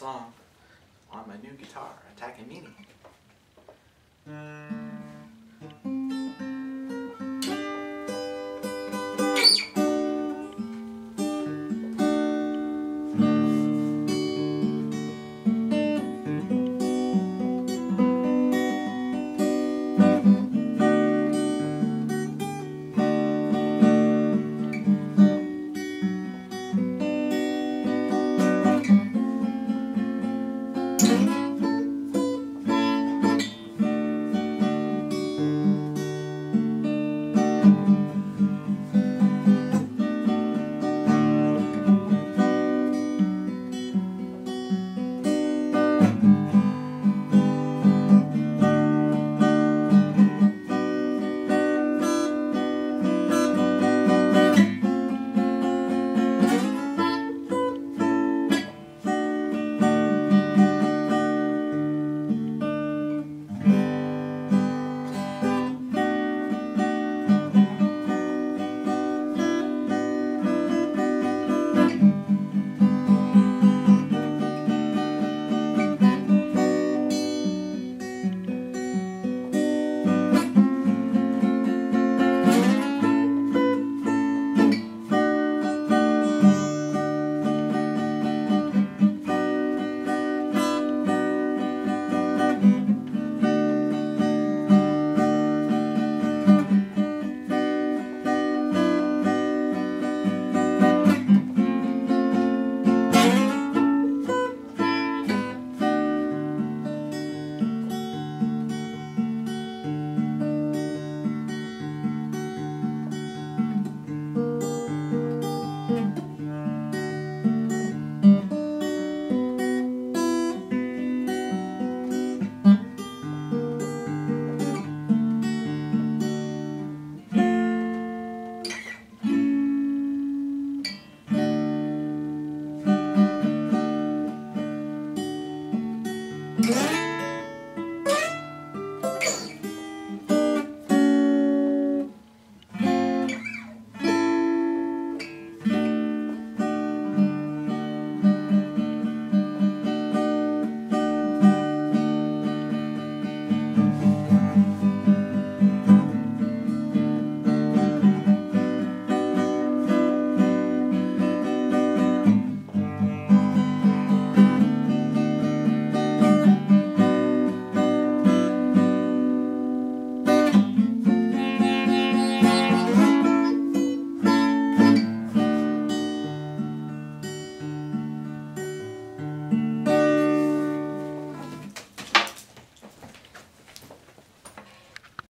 song on my new guitar, Attack Mini. Hmm.